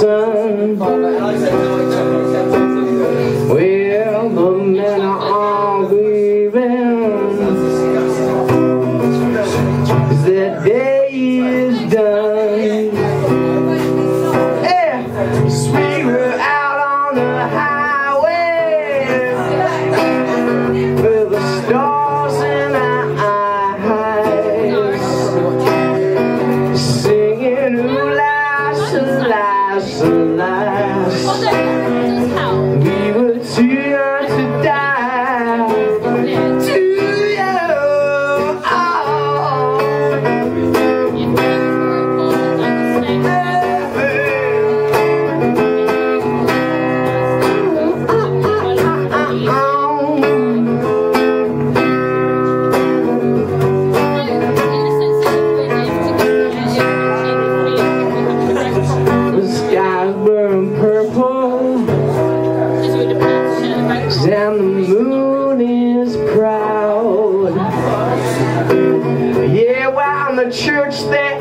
sun Well, the men are all leaving The day is done Yeah, sweet her out on the highway With the stars in our eyes Singing ooh la, la last and last. We were two. Church they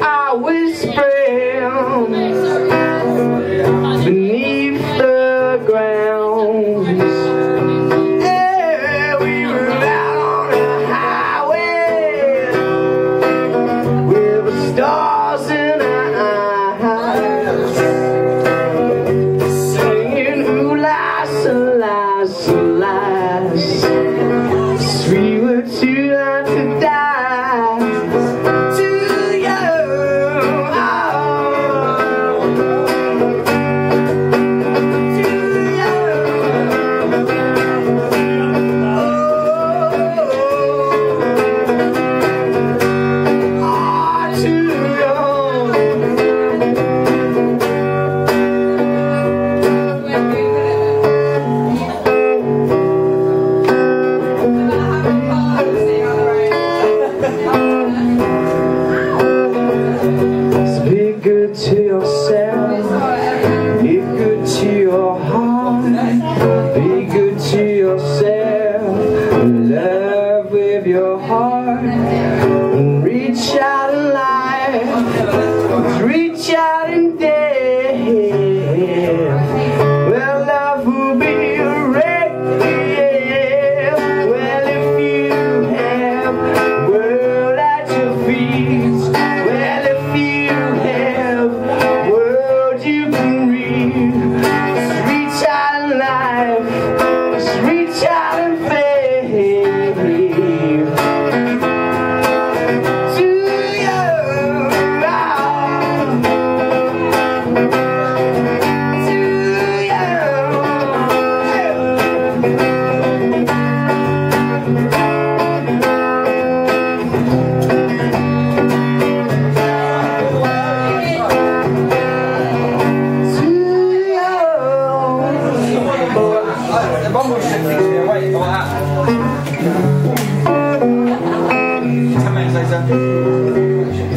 that.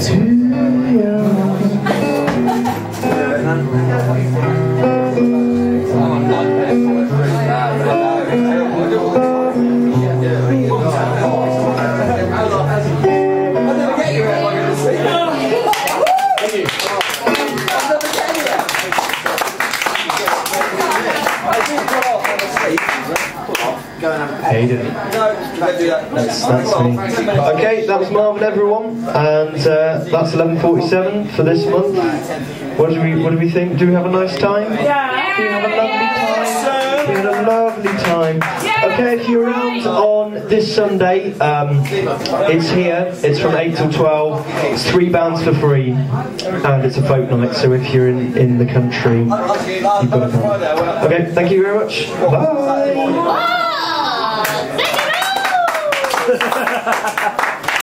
Ten minutes later. Hayden. That's, that's me. Okay, that was Marvin, everyone, and uh, that's 11:47 for this month. What do we What do we think? Do we have a nice time? Yeah. Do we have a lovely time? We had a lovely time. Okay, if you're around on this Sunday, um, it's here. It's from 8 till 12. It's three bands for free, and it's a folk night. So if you're in in the country, you've got to come. Okay, thank you very much. Bye. Gracias.